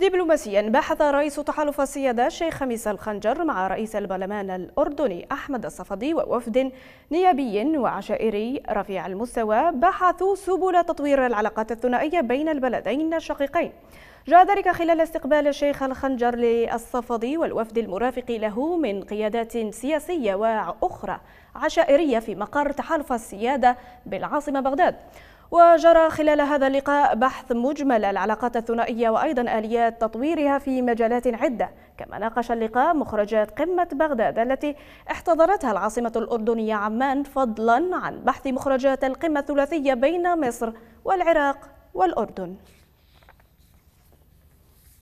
دبلوماسيا بحث رئيس تحالف السيادة الشيخ خميس الخنجر مع رئيس البرلمان الأردني أحمد الصفدي ووفد نيابي وعشائري. رفيع المستوى بحثوا سبل تطوير العلاقات الثنائية بين البلدين الشقيقين. جاء ذلك خلال استقبال الشيخ الخنجر للصفدي والوفد المرافق له من قيادات سياسية وأخرى عشائرية في مقر تحالف السيادة بالعاصمة بغداد. وجرى خلال هذا اللقاء بحث مجمل العلاقات الثنائية وأيضا آليات تطويرها في مجالات عدة كما ناقش اللقاء مخرجات قمة بغداد التي احتضنتها العاصمة الأردنية عمان فضلا عن بحث مخرجات القمة الثلاثية بين مصر والعراق والأردن.